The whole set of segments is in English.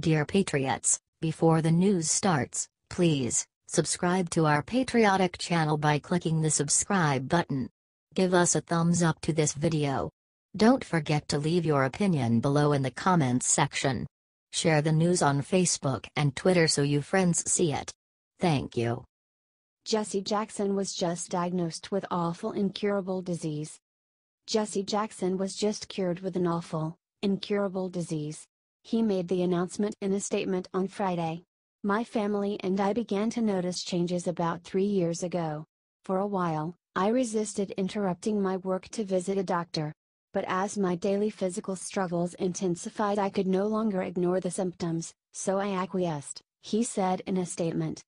Dear Patriots, before the news starts, please, subscribe to our patriotic channel by clicking the subscribe button. Give us a thumbs up to this video. Don't forget to leave your opinion below in the comments section. Share the news on Facebook and Twitter so you friends see it. Thank you. Jesse Jackson was just diagnosed with awful incurable disease. Jesse Jackson was just cured with an awful, incurable disease. He made the announcement in a statement on Friday. My family and I began to notice changes about three years ago. For a while, I resisted interrupting my work to visit a doctor. But as my daily physical struggles intensified, I could no longer ignore the symptoms, so I acquiesced, he said in a statement.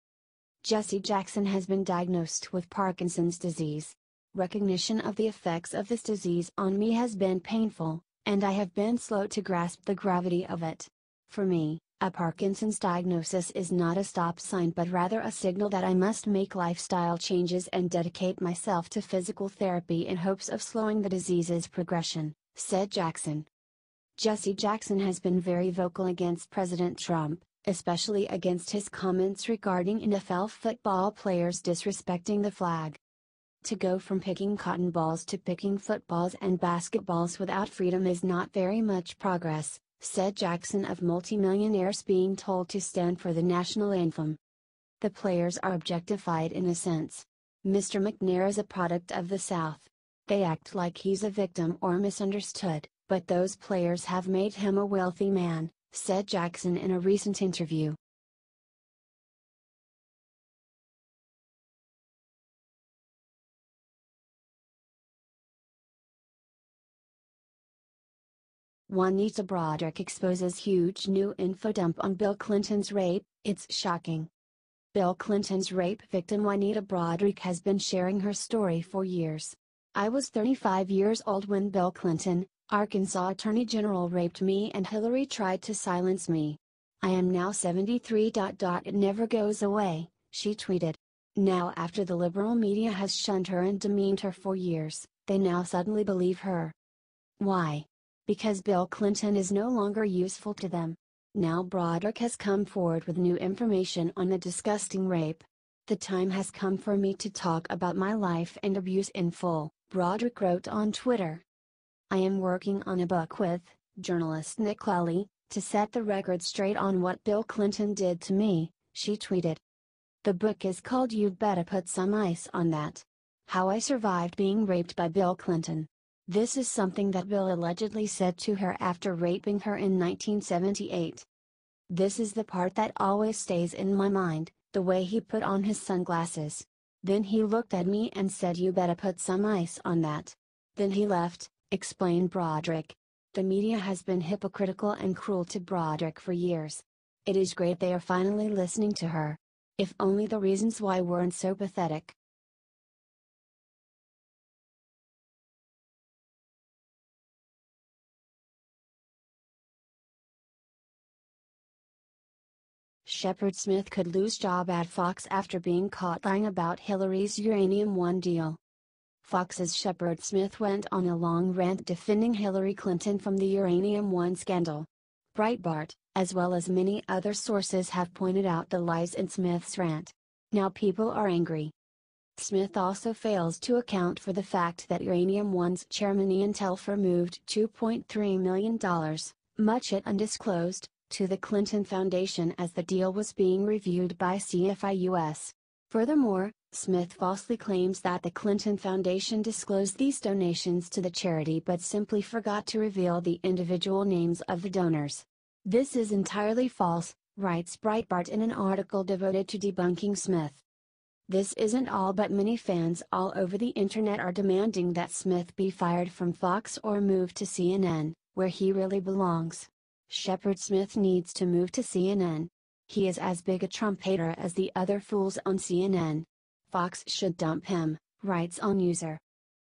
Jesse Jackson has been diagnosed with Parkinson's disease. Recognition of the effects of this disease on me has been painful, and I have been slow to grasp the gravity of it. For me, a Parkinson's diagnosis is not a stop sign but rather a signal that I must make lifestyle changes and dedicate myself to physical therapy in hopes of slowing the disease's progression, said Jackson. Jesse Jackson has been very vocal against President Trump, especially against his comments regarding NFL football players disrespecting the flag. To go from picking cotton balls to picking footballs and basketballs without freedom is not very much progress, said Jackson of multimillionaires being told to stand for the national anthem. The players are objectified in a sense. Mr. McNair is a product of the South. They act like he's a victim or misunderstood, but those players have made him a wealthy man, said Jackson in a recent interview. Juanita Broaddrick exposes huge new info dump on Bill Clinton's rape, it's shocking. Bill Clinton's rape victim Juanita Broaddrick has been sharing her story for years. I was 35 years old when Bill Clinton, Arkansas Attorney General raped me and Hillary tried to silence me. I am now 73. It never goes away, she tweeted. Now after the liberal media has shunned her and demeaned her for years, they now suddenly believe her. Why? Because Bill Clinton is no longer useful to them. Now Broaddrick has come forward with new information on the disgusting rape. The time has come for me to talk about my life and abuse in full, Broaddrick wrote on Twitter. I am working on a book with, journalist Nick Lally, to set the record straight on what Bill Clinton did to me, she tweeted. The book is called You'd Better Put Some Ice on That. How I Survived Being Raped by Bill Clinton. This is something that Bill allegedly said to her after raping her in 1978. This is the part that always stays in my mind, the way he put on his sunglasses. Then he looked at me and said you better put some ice on that. Then he left, explained Broaddrick. The media has been hypocritical and cruel to Broaddrick for years. It is great they are finally listening to her. If only the reasons why weren't so pathetic. Shepard Smith could lose job at Fox after being caught lying about Hillary's Uranium One deal. Fox's Shepard Smith went on a long rant defending Hillary Clinton from the Uranium One scandal. Breitbart, as well as many other sources have pointed out the lies in Smith's rant. Now people are angry. Smith also fails to account for the fact that Uranium One's chairman Ian Telfer moved $2.3 million, much it undisclosed, to the Clinton Foundation as the deal was being reviewed by CFIUS. Furthermore, Smith falsely claims that the Clinton Foundation disclosed these donations to the charity but simply forgot to reveal the individual names of the donors. This is entirely false, writes Breitbart in an article devoted to debunking Smith. This isn't all but many fans all over the internet are demanding that Smith be fired from Fox or move to CNN, where he really belongs. Shepard Smith needs to move to CNN. He is as big a Trump hater as the other fools on CNN. Fox should dump him, writes on user.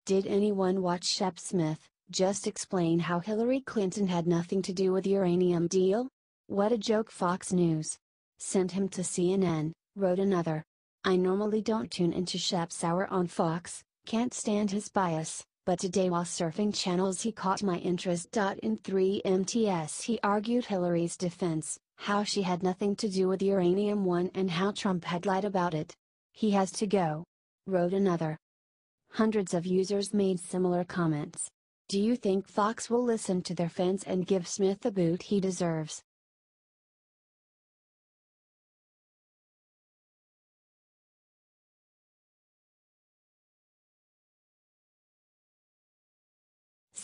Did anyone watch Shep Smith, just explain how Hillary Clinton had nothing to do with uranium deal? What a joke Fox News. Sent him to CNN, wrote another. I normally don't tune into Shep's hour on Fox, can't stand his bias, but today while surfing channels he caught my interest. In 3 MTS he argued Hillary's defense, how she had nothing to do with Uranium One and how Trump had lied about it. He has to go. Wrote another. Hundreds of users made similar comments. Do you think Fox will listen to their fans and give Smith the boot he deserves?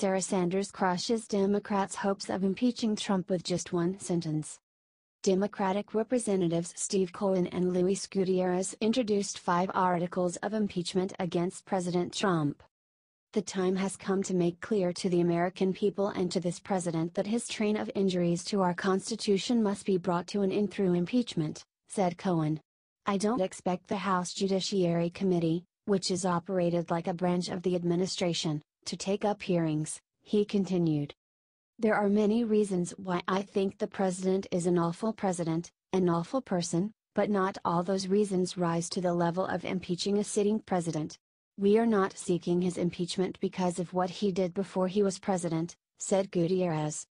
Sarah Sanders crushes Democrats' hopes of impeaching Trump with just one sentence. Democratic Representatives Steve Cohen and Luis Gutierrez introduced five articles of impeachment against President Trump. The time has come to make clear to the American people and to this president that his train of injuries to our Constitution must be brought to an end through impeachment, said Cohen. I don't expect the House Judiciary Committee, which is operated like a branch of the administration, to take up hearings, he continued. There are many reasons why I think the president is an awful president, an awful person, but not all those reasons rise to the level of impeaching a sitting president. We are not seeking his impeachment because of what he did before he was president, said Gutierrez.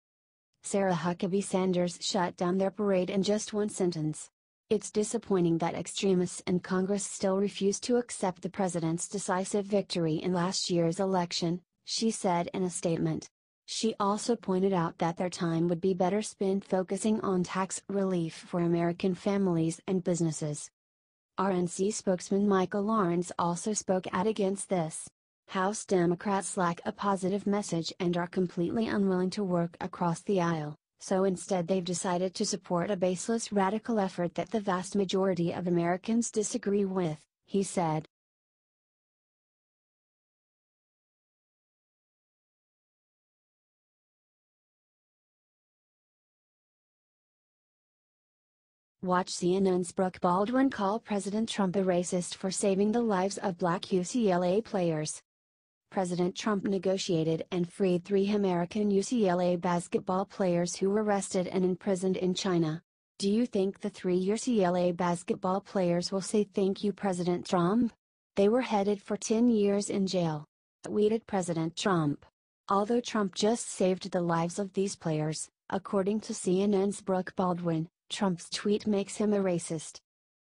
Sarah Huckabee Sanders shut down their parade in just one sentence. It's disappointing that extremists in Congress still refuse to accept the president's decisive victory in last year's election, she said in a statement. She also pointed out that their time would be better spent focusing on tax relief for American families and businesses. RNC spokesman Michael Lawrence also spoke out against this. House Democrats lack a positive message and are completely unwilling to work across the aisle so instead they've decided to support a baseless radical effort that the vast majority of Americans disagree with, he said. Watch CNN's Brooke Baldwin call President Trump a racist for saving the lives of black UCLA players. President Trump negotiated and freed three American UCLA basketball players who were arrested and imprisoned in China. Do you think the three UCLA basketball players will say thank you President Trump? They were headed for 10 years in jail. Tweeted President Trump. Although Trump just saved the lives of these players, according to CNN's Brooke Baldwin, Trump's tweet makes him a racist.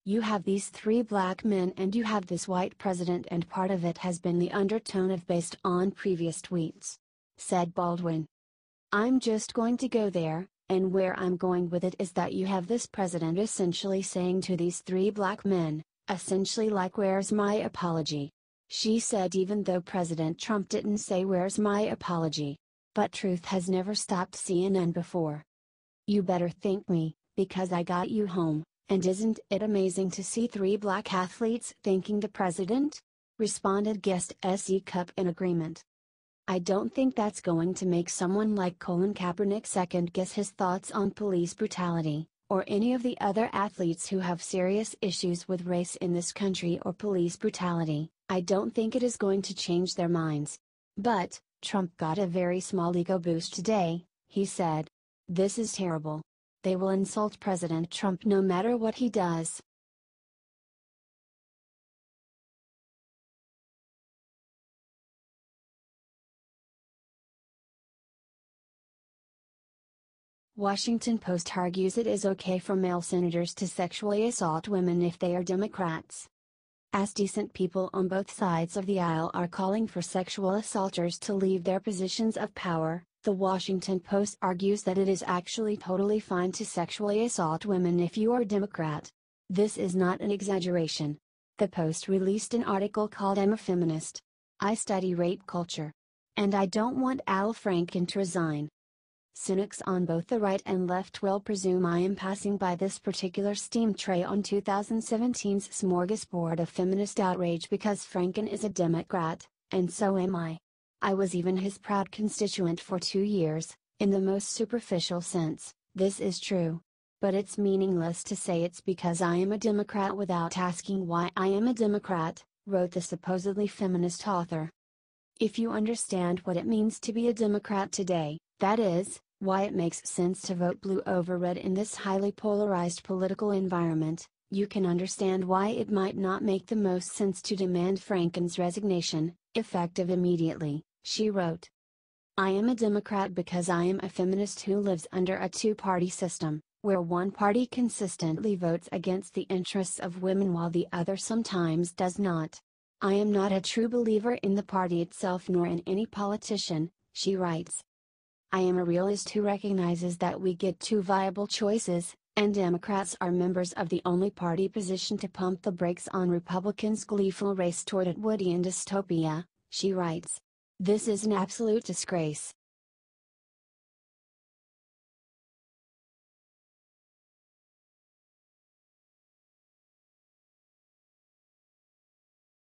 You have these three black men and you have this white president, and part of it has been the undertone of based on previous tweets. Said Baldwin. I'm just going to go there, and where I'm going with it is that you have this president essentially saying to these three black men, essentially like, Where's my apology? She said, even though President Trump didn't say, Where's my apology? But truth has never stopped CNN before. You better thank me, because I got you home. And isn't it amazing to see three black athletes thanking the president? Responded guest SE Cupp in agreement. I don't think that's going to make someone like Colin Kaepernick second guess his thoughts on police brutality, or any of the other athletes who have serious issues with race in this country or police brutality. I don't think it is going to change their minds. But, Trump got a very small ego boost today, he said. This is terrible they will insult President Trump no matter what he does. Washington Post argues it is okay for male senators to sexually assault women if they are Democrats. As decent people on both sides of the aisle are calling for sexual assaulters to leave their positions of power, the Washington Post argues that it is actually totally fine to sexually assault women if you are a Democrat. This is not an exaggeration. The Post released an article called I'm a Feminist. I study rape culture. And I don't want Al Franken to resign. Cynics on both the right and left will presume I am passing by this particular steam tray on 2017's smorgasbord of feminist outrage because Franken is a Democrat, and so am I. I was even his proud constituent for two years, in the most superficial sense, this is true. But it's meaningless to say it's because I am a Democrat without asking why I am a Democrat, wrote the supposedly feminist author. If you understand what it means to be a Democrat today, that is, why it makes sense to vote blue over red in this highly polarized political environment, you can understand why it might not make the most sense to demand Franken's resignation, effective immediately. She wrote. I am a Democrat because I am a feminist who lives under a two party system, where one party consistently votes against the interests of women while the other sometimes does not. I am not a true believer in the party itself nor in any politician, she writes. I am a realist who recognizes that we get two viable choices, and Democrats are members of the only party positioned to pump the brakes on Republicans' gleeful race toward Atwoodian dystopia, she writes. This is an absolute disgrace.